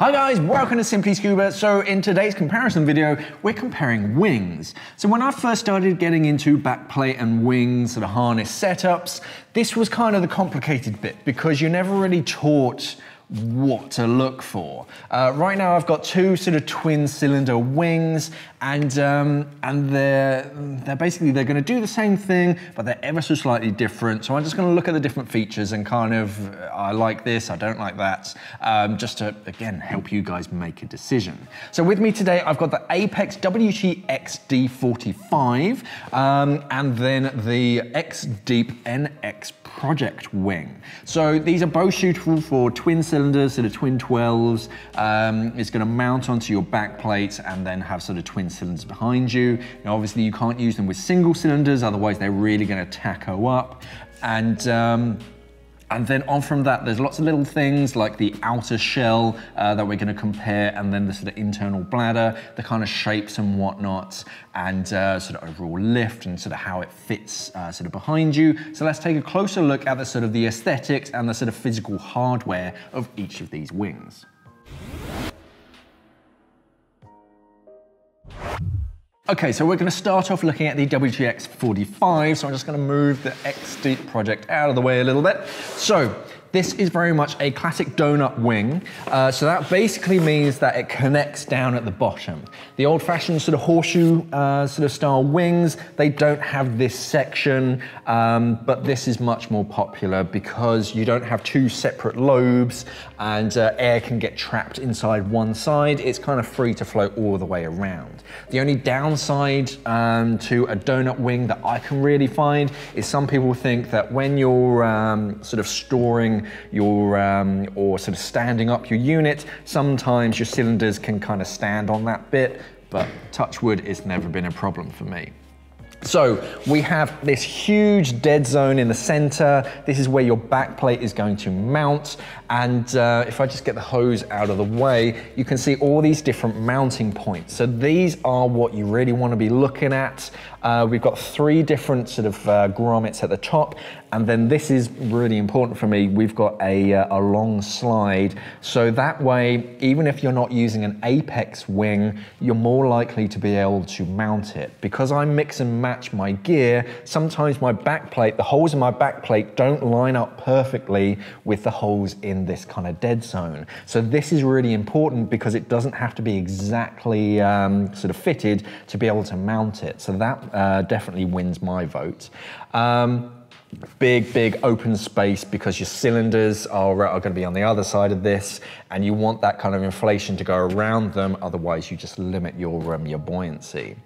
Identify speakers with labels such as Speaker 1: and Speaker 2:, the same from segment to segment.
Speaker 1: Hi guys, welcome to Simply Scuba. So in today's comparison video, we're comparing wings. So when I first started getting into backplate and wings and harness setups, this was kind of the complicated bit because you're never really taught what to look for. Uh, right now I've got two sort of twin cylinder wings and um, and they're, they're basically, they're gonna do the same thing, but they're ever so slightly different. So I'm just gonna look at the different features and kind of, I like this, I don't like that, um, just to, again, help you guys make a decision. So with me today, I've got the Apeks WTX D45 um, and then the X Deep NX Project Wing. So these are both suitable for twin cylinders, sort of twin 12s. Um, it's gonna mount onto your back plate and then have sort of twin cylinders behind you. Now obviously you can't use them with single cylinders, otherwise they're really gonna taco up. And um, and then on from that, there's lots of little things like the outer shell uh, that we're gonna compare and then the sort of internal bladder, the kind of shapes and whatnot, and uh, sort of overall lift and sort of how it fits uh, sort of behind you. So let's take a closer look at the sort of the aesthetics and the sort of physical hardware of each of these wings. Okay, so we're gonna start off looking at the WTX 45, so I'm just gonna move the X Deep project out of the way a little bit. So, this is very much a classic donut wing. Uh, so that basically means that it connects down at the bottom. The old fashioned sort of horseshoe uh, sort of style wings, they don't have this section, um, but this is much more popular because you don't have two separate lobes and uh, air can get trapped inside one side. It's kind of free to flow all the way around. The only downside um, to a donut wing that I can really find is some people think that when you're um, sort of storing your, um, or sort of standing up your unit. Sometimes your cylinders can kind of stand on that bit, but touch wood, it's never been a problem for me. So we have this huge dead zone in the center. This is where your back plate is going to mount. And uh, if I just get the hose out of the way, you can see all these different mounting points. So these are what you really want to be looking at. Uh, we've got three different sort of uh, grommets at the top, and then this is really important for me. We've got a, uh, a long slide, so that way, even if you're not using an Apeks wing, you're more likely to be able to mount it. Because I mix and match my gear, sometimes my back plate, the holes in my back plate don't line up perfectly with the holes in this kind of dead zone. So this is really important because it doesn't have to be exactly um, sort of fitted to be able to mount it. So that uh, definitely wins my vote. Um, big, big open space because your cylinders are, are going to be on the other side of this and you want that kind of inflation to go around them, otherwise you just limit your, um, your buoyancy.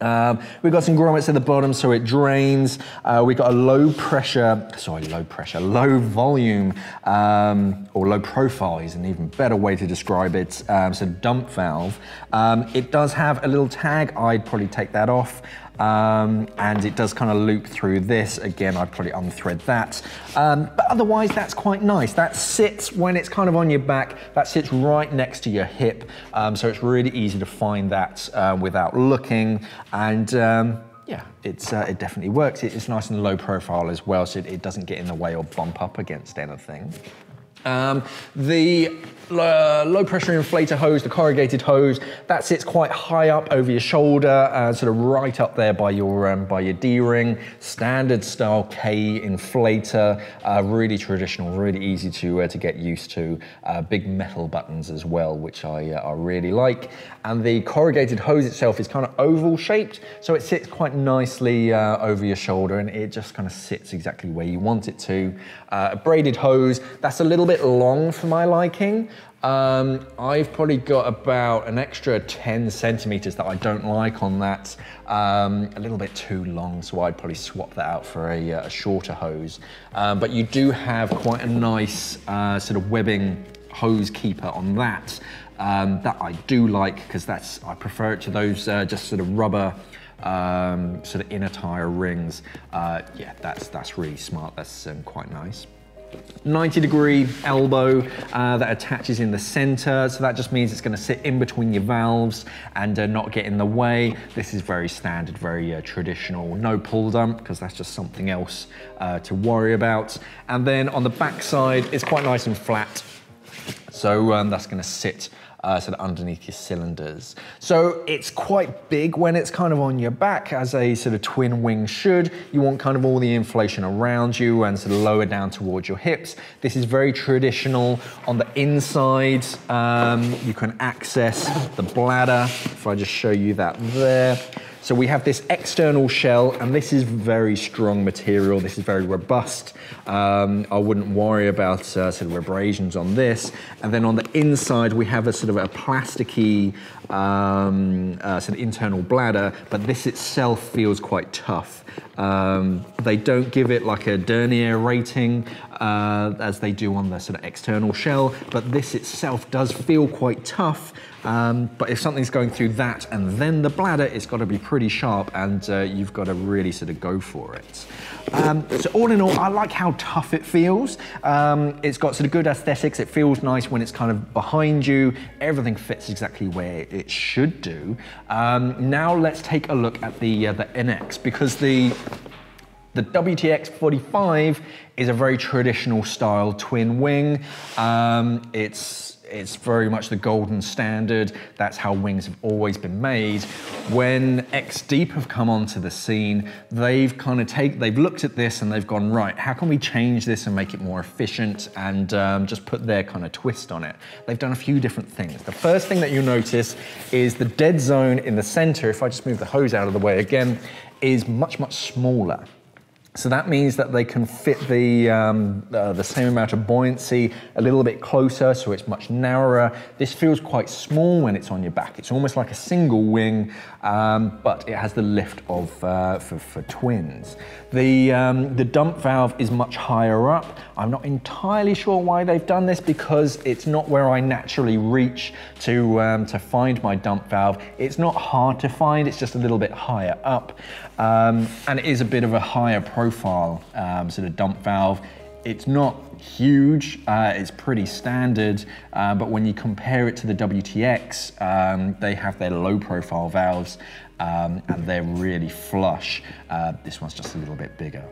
Speaker 1: Um, we've got some grommets at the bottom so it drains. Uh, we've got a low pressure, sorry, low pressure, low volume, um, or low profile is an even better way to describe it, um, so dump valve. Um, it does have a little tag, I'd probably take that off. Um, and it does kind of loop through this. Again, I'd probably unthread that. Um, but otherwise, that's quite nice. That sits, when it's kind of on your back, that sits right next to your hip. Um, so it's really easy to find that uh, without looking. And um, yeah, it's, uh, it definitely works. It's nice and low profile as well, so it, it doesn't get in the way or bump up against anything. Um, the uh, low pressure inflator hose, the corrugated hose, that sits quite high up over your shoulder, uh, sort of right up there by your um, by your D-ring. Standard style K inflator, uh, really traditional, really easy to uh, to get used to. Uh, big metal buttons as well, which I uh, I really like. And the corrugated hose itself is kind of oval shaped, so it sits quite nicely over your shoulder, and it just kind of sits exactly where you want it to. a braided hose, that's a little bit long for my liking. Um, I've probably got about an extra 10 centimeters that I don't like on that. Um, a little bit too long, so I'd probably swap that out for a, uh, a shorter hose. Um, but you do have quite a nice uh, sort of webbing hose keeper on that. Um, that I do like because that's I prefer it to those uh, just sort of rubber um, sort of inner tire rings. Uh, yeah, that's that's really smart. That's um, quite nice. 90 degree elbow uh, that attaches in the center. So that just means it's gonna sit in between your valves and uh, not get in the way. This is very standard, very uh, traditional. No pull dump, because that's just something else uh, to worry about. And then on the back side, it's quite nice and flat. So um, that's gonna sit uh, sort of underneath your cylinders. So it's quite big when it's kind of on your back as a sort of twin wing should. You want kind of all the inflation around you and sort of lower down towards your hips. This is very traditional. On the inside, um, you can access the bladder. If I just show you that there. So we have this external shell, and this is very strong material. This is very robust. Um, I wouldn't worry about uh, sort of abrasions on this. And then on the inside, we have a sort of a plasticky um, uh, sort of internal bladder, but this itself feels quite tough. Um, they don't give it like a denier rating uh, as they do on the sort of external shell, but this itself does feel quite tough. Um, but if something's going through that and then the bladder, it's got to be pretty sharp and uh, you've got to really sort of go for it. Um, so all in all, I like how tough it feels. Um, it's got sort of good aesthetics. It feels nice when it's kind of behind you. Everything fits exactly where it should do. Um, now let's take a look at the, uh, the NX because the the WTX 45 is a very traditional style twin wing. Um, it's it's very much the golden standard. That's how wings have always been made. When X Deep have come onto the scene, they've kind of take they've looked at this and they've gone right. How can we change this and make it more efficient and um, just put their kind of twist on it? They've done a few different things. The first thing that you'll notice is the dead zone in the center. If I just move the hose out of the way again, is much much smaller. So that means that they can fit the, um, uh, the same amount of buoyancy a little bit closer, so it's much narrower. This feels quite small when it's on your back. It's almost like a single wing, um, but it has the lift of uh, for, for, twins. The, um, the dump valve is much higher up. I'm not entirely sure why they've done this because it's not where I naturally reach to, um, to find my dump valve. It's not hard to find, it's just a little bit higher up. Um, and it is a bit of a higher profile um, sort of dump valve. It's not huge, uh, it's pretty standard, uh, but when you compare it to the WTX, um, they have their low profile valves um, and they're really flush. Uh, this one's just a little bit bigger.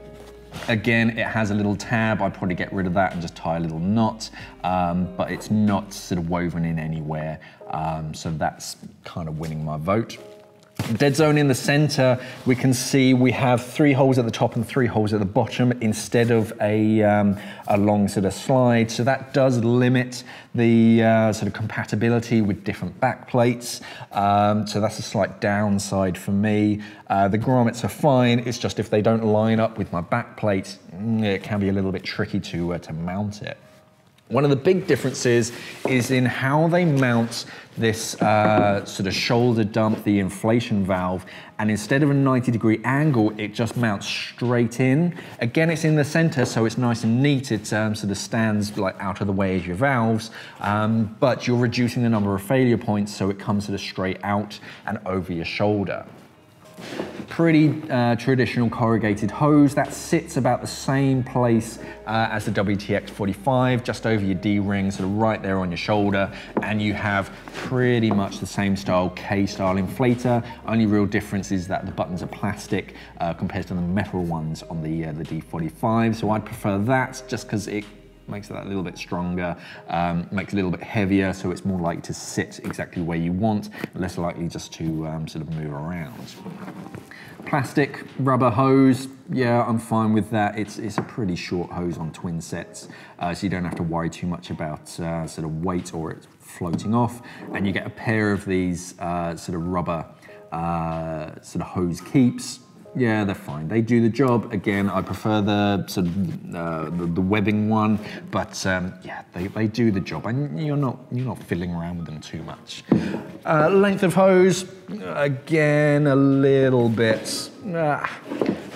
Speaker 1: Again, it has a little tab. I'd probably get rid of that and just tie a little knot, um, but it's not sort of woven in anywhere. Um, so that's kind of winning my vote. Dead zone in the center, we can see we have three holes at the top and three holes at the bottom instead of a, um, a long sort of slide. So that does limit the uh, sort of compatibility with different back plates. Um, so that's a slight downside for me. Uh, the grommets are fine. It's just if they don't line up with my back plate, mm, it can be a little bit tricky to, uh, to mount it. One of the big differences is in how they mount this uh, sort of shoulder dump, the inflation valve, and instead of a 90 degree angle, it just mounts straight in. Again, it's in the center, so it's nice and neat. It um, sort of stands like out of the way as your valves, um, but you're reducing the number of failure points, so it comes sort of straight out and over your shoulder pretty uh, traditional corrugated hose that sits about the same place uh, as the WTX 45, just over your D-ring, sort of right there on your shoulder, and you have pretty much the same style K-style inflator. Only real difference is that the buttons are plastic uh, compared to the metal ones on the, uh, the D45, so I'd prefer that just because it makes that a little bit stronger, um, makes it a little bit heavier, so it's more likely to sit exactly where you want, less likely just to um, sort of move around. Plastic rubber hose, yeah, I'm fine with that. It's, it's a pretty short hose on twin sets, uh, so you don't have to worry too much about uh, sort of weight or it floating off. And you get a pair of these uh, sort of rubber uh, sort of hose keeps yeah, they're fine. They do the job. Again, I prefer the sort of uh, the, the, webbing one, but um, yeah, they, they do the job, and you're not you're not fiddling around with them too much. Uh, length of hose, again, a little bit. Uh,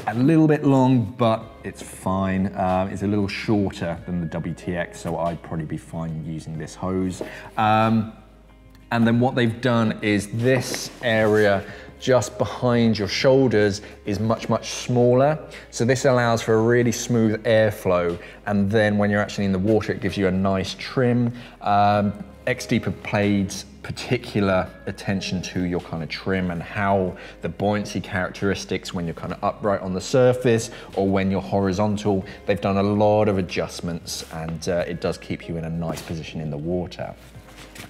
Speaker 1: a little bit long, but it's fine. Uh, it's a little shorter than the WTX, so I'd probably be fine using this hose. Um, and then what they've done is this area just behind your shoulders is much, much smaller. So this allows for a really smooth airflow. And then when you're actually in the water, it gives you a nice trim. Um, X-Deep have played particular attention to your kind of trim and how the buoyancy characteristics when you're kind of upright on the surface or when you're horizontal. They've done a lot of adjustments and uh, it does keep you in a nice position in the water.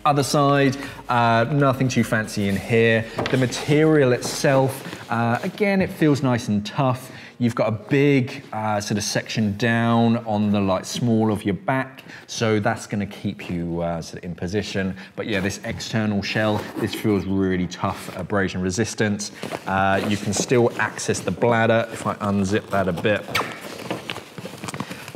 Speaker 1: Other side, uh, nothing too fancy in here. The material itself, uh, again, it feels nice and tough. You've got a big uh, sort of section down on the like small of your back, so that's going to keep you uh, sort of in position. But yeah, this external shell, this feels really tough, abrasion resistant. Uh, you can still access the bladder if I unzip that a bit.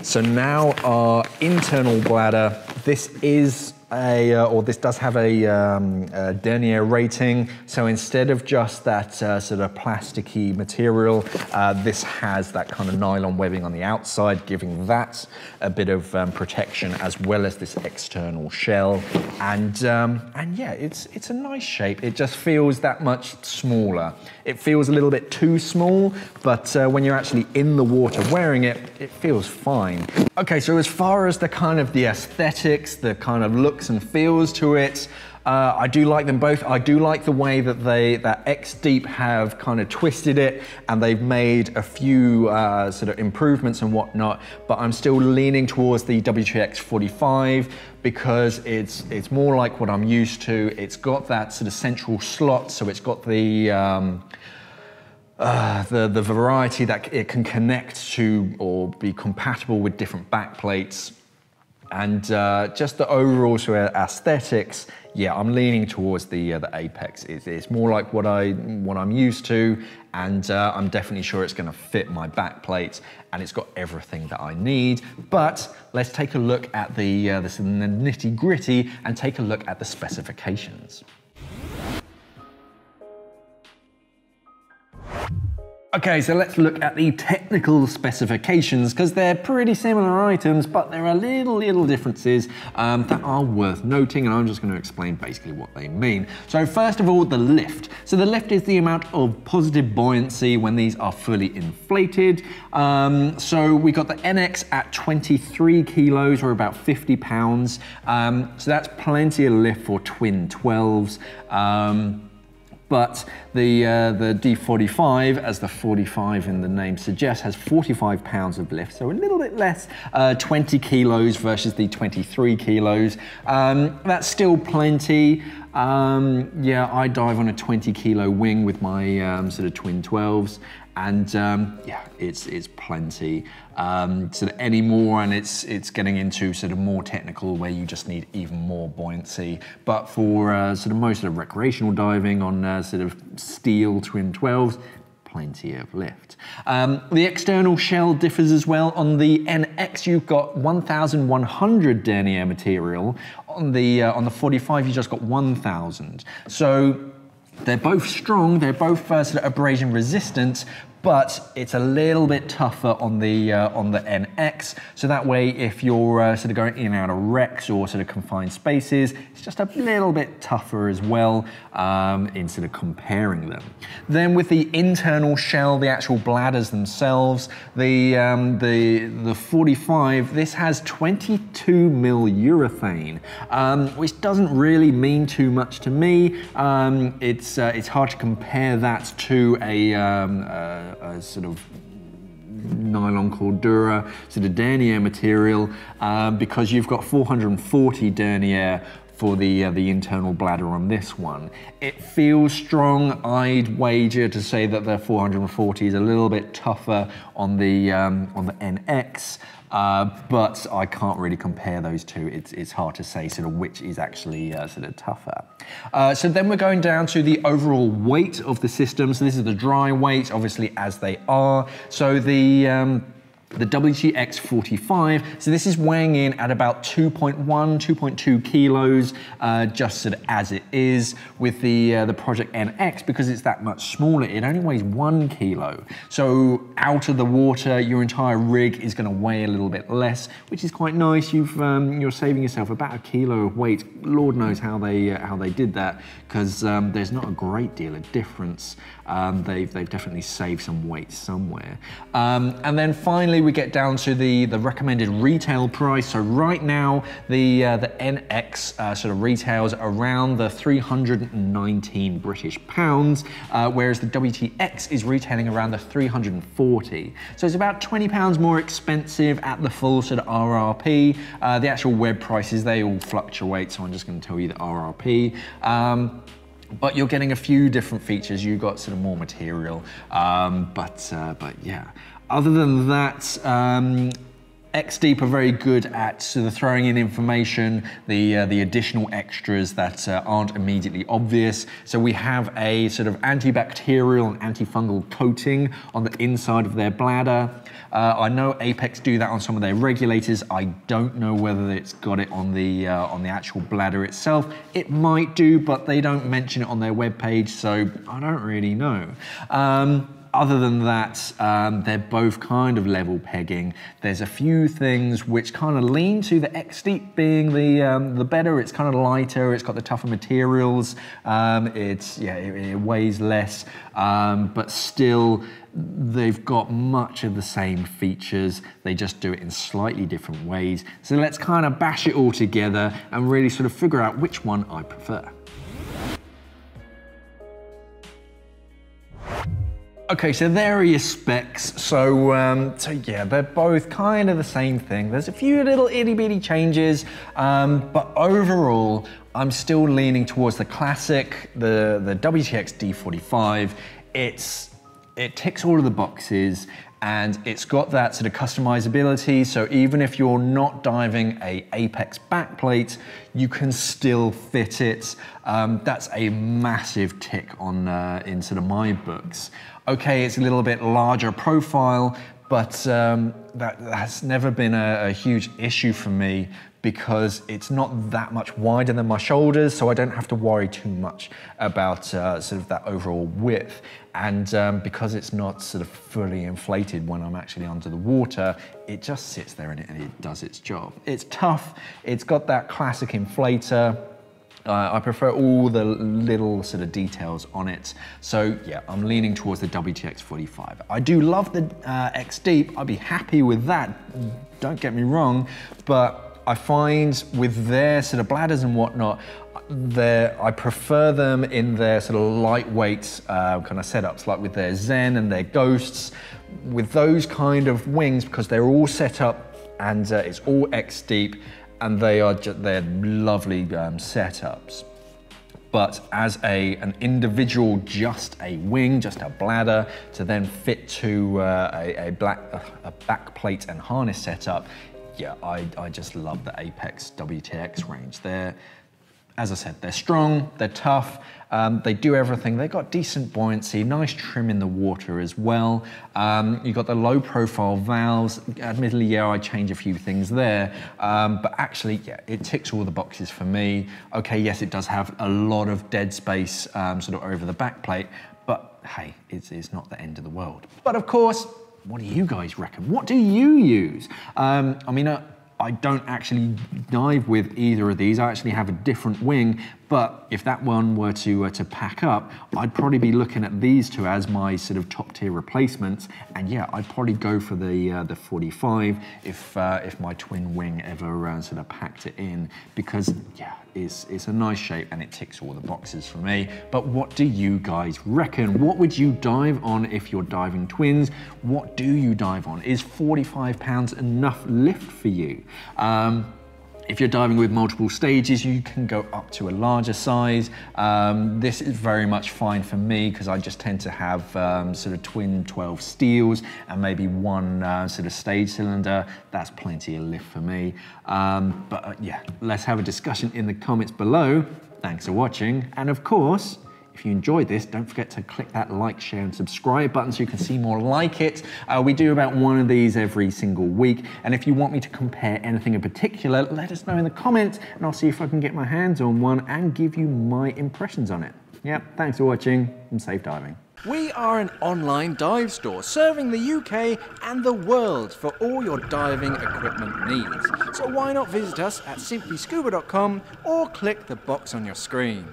Speaker 1: So now our internal bladder, this is a, uh, or this does have a, um, a, denier rating. So instead of just that uh, sort of plasticky material, uh, this has that kind of nylon webbing on the outside, giving that a bit of um, protection as well as this external shell. And, um, and yeah, it's, it's a nice shape. It just feels that much smaller. It feels a little bit too small, but uh, when you're actually in the water wearing it, it feels fine. Okay, so as far as the kind of the aesthetics, the kind of looks and feels to it, uh, I do like them both. I do like the way that they that X Deep have kind of twisted it and they've made a few uh, sort of improvements and whatnot. But I'm still leaning towards the WTX 45 because it's it's more like what I'm used to. It's got that sort of central slot, so it's got the um, uh, the, the variety that it can connect to or be compatible with different backplates. And uh, just the overall sort of aesthetics, yeah, I'm leaning towards the uh, the Apeks. It's, it's, more like what I what I'm used to, and uh, I'm definitely sure it's going to fit my backplate, and it's got everything that I need. But let's take a look at the uh, the nitty gritty and take a look at the specifications. Okay, so let's look at the technical specifications because they're pretty similar items, but there are little, little differences um, that are worth noting, and I'm just going to explain basically what they mean. So first of all, the lift. So the lift is the amount of positive buoyancy when these are fully inflated. Um, so we got the NX at 23 kilos, or about 50 pounds. Um, so that's plenty of lift for twin 12s. But the, uh, the D45, as the 45 in the name suggests, has 45 pounds of lift, so a little bit less, uh, 20 kilos versus the 23 kilos. Um, that's still plenty. Um, yeah, I dive on a 20 kilo wing with my um, sort of twin 12s and um, yeah, it's it's plenty. Um, sort of any more, and it's it's getting into sort of more technical where you just need even more buoyancy. But for uh, sort of most of recreational diving on uh, sort of steel twin 12s, plenty of lift. Um, the external shell differs as well. On the NX, you've got 1,100 denier material. On the uh, on the 45, you just got 1,000. So they're both strong, they're both of abrasion resistant, but it's a little bit tougher on the uh, on the NX. So that way, if you're uh, sort of going in and out of wrecks or sort of confined spaces, it's just a little bit tougher as well um, in sort of comparing them. Then with the internal shell, the actual bladders themselves, the um, the the 45, this has 22 mil urethane, um, which doesn't really mean too much to me. Um, it's uh, it's hard to compare that to a um, uh, a, sort of nylon cordura, sort of denier material, um, because you've got 440 denier for the, uh, the internal bladder on this one. It feels strong. I'd wager to say that the 440 is a little bit tougher on the, um, on the NX. Uh, but I can't really compare those two. It's, it's hard to say sort of which is actually uh, sort of tougher. Uh, so then we're going down to the overall weight of the system. So this is the dry weight, obviously as they are. So the um, the WTX45. So this is weighing in at about 2.1, 2.2 kilos, uh, just as it is. With the uh, the Project NX, because it's that much smaller, it only weighs one kilo. So out of the water, your entire rig is going to weigh a little bit less, which is quite nice. You've um, you're saving yourself about a kilo of weight. Lord knows how they uh, how they did that, because um, there's not a great deal of difference. Um, they've they've definitely saved some weight somewhere. Um, and then finally, we get down to the, the recommended retail price. So right now, the, uh, the NX uh, sort of retails around the 319 British pounds, uh, whereas the WTX is retailing around the 340. So it's about 20 pounds more expensive at the full sort of RRP. Uh, the actual web prices, they all fluctuate, so I'm just gonna tell you the RRP. Um, but you're getting a few different features. You've got sort of more material, um, but uh, but yeah. Other than that, um, XDeep are very good at of throwing in information, the, uh, the additional extras that uh, aren't immediately obvious. So we have a sort of antibacterial and antifungal coating on the inside of their bladder. Uh, I know Apeks do that on some of their regulators. I don't know whether it's got it on the uh, on the actual bladder itself. It might do, but they don't mention it on their webpage, so I don't really know. Um, other than that, um, they're both kind of level pegging. There's a few things which kind of lean to the X-Deep being the um, the better. It's kind of lighter. It's got the tougher materials. Um, it's yeah, it, it, weighs less, um, but still they've got much of the same features. They just do it in slightly different ways. So let's kind of bash it all together and really sort of figure out which one I prefer. Okay, so there are your specs. So, um, so yeah, they're both kind of the same thing. There's a few little itty bitty changes, um, but overall, I'm still leaning towards the classic, the, the WTX D45. It's, it ticks all of the boxes and it's got that sort of customizability. So even if you're not diving a Apeks backplate, you can still fit it. Um, that's a massive tick on uh, in sort of my books. Okay, it's a little bit larger profile, but um, that, has never been a, a huge issue for me because it's not that much wider than my shoulders, so I don't have to worry too much about uh, sort of that overall width. And um, because it's not sort of fully inflated when I'm actually under the water, it just sits there and it, and it does its job. It's tough, it's got that classic inflator, uh, I prefer all the little sort of details on it. So yeah, I'm leaning towards the WTX 45. I do love the uh, X Deep. I'd be happy with that. Don't get me wrong, but I find with their sort of bladders and whatnot, I prefer them in their sort of lightweight uh, kind of setups, like with their Zen and their Ghosts, with those kind of wings because they're all set up and uh, it's all X deep and they are just, they're lovely um, setups. But as a, an individual, just a wing, just a bladder, to then fit to uh, a, a, black, a back plate and harness setup, yeah, I, I just love the Apeks WTX range. They're, as I said, they're strong, they're tough, um, they do everything. They've got decent buoyancy, nice trim in the water as well. Um, you've got the low profile valves. Admittedly, yeah, I change a few things there, um, but actually, yeah, it ticks all the boxes for me. Okay, yes, it does have a lot of dead space um, sort of over the back plate, but hey, it's, it's not the end of the world. But of course, what do you guys reckon? What do you use? Um, I mean, uh, I don't actually dive with either of these. I actually have a different wing, but if that one were to, uh, to pack up, I'd probably be looking at these two as my sort of top tier replacements. And yeah, I'd probably go for the, uh, the 45 if, uh, if my twin wing ever uh, sort of packed it in, because yeah, it's, it's a nice shape and it ticks all the boxes for me. But what do you guys reckon? What would you dive on if you're diving twins? What do you dive on? Is 45 pounds enough lift for you? Um, if you're diving with multiple stages, you can go up to a larger size. Um, this is very much fine for me because I just tend to have um, sort of twin 12 steels and maybe one uh, sort of stage cylinder. That's plenty of lift for me. Um, but uh, yeah, let's have a discussion in the comments below. Thanks for watching. And of course, if you enjoyed this, don't forget to click that like, share, and subscribe button so you can see more like it. Uh, we do about one of these every single week. And if you want me to compare anything in particular, let us know in the comments and I'll see if I can get my hands on one and give you my impressions on it. Yeah, thanks for watching and safe diving.
Speaker 2: We are an online dive store serving the UK and the world for all your diving equipment needs. So why not visit us at simplyscuba.com or click the box on your screen.